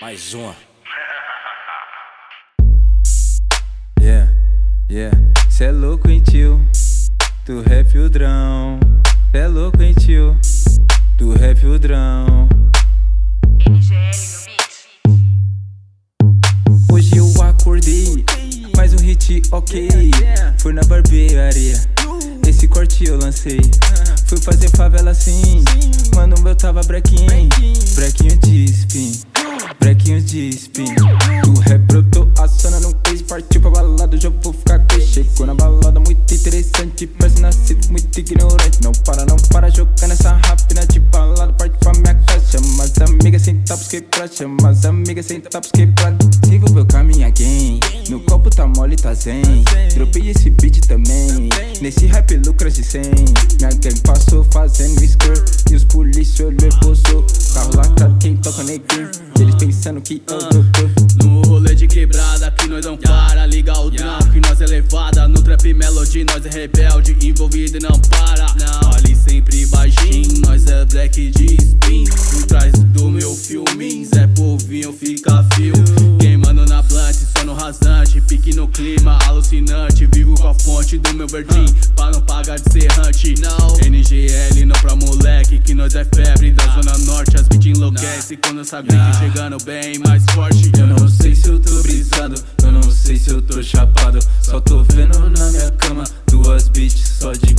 Mais uma. Yeah, yeah. Cê é louco, hein, tio? Tu rap o drão. Cê é louco, hein, tio? Tu rap o drão. NGL no beat. Hoje eu acordei, mais um hit ok. Fui na barbearia, esse corte eu lancei. Fui fazer favela assim, mano, meu tava brequinho de spin. Tu eu tô assando no ex, partiu pra balada, eu vou ficar com Chegou na balada muito interessante, parece nascido muito ignorante. Não para, não para, jogando essa rápida de balada, parte pra minha casa. Chama as amigas sem tapas quebradas, chama as amigas sem tapas quebradas. Desenvolveu com a minha gang, no copo tá mole, tá zen. Dropei esse beat também, nesse rap lucras de 100. Minha gang passou fazendo skirt, e os polícia olhou e. Carro lacrado, quem toca neguinho, pensando que eu doutor. No rolê de quebrada que nós não para Liga o drão que nós é levada. No trap melody nós é rebelde Envolvido e não para. Ali sempre baixinho Nós é black de spin. Por trás do meu filminho Zé Povinho fica fio. Queimando na plant, sono rasante Pique no clima alucinante. Vivo com a fonte do meu verdinho Pra não pagar de serrante. NGL não pra moleque Que nós é febre da zona norte Enlouquece quando essa beat chegando bem mais forte Eu não sei se eu tô brisado, eu não sei se eu tô chapado. Só tô vendo na minha cama duas beats só de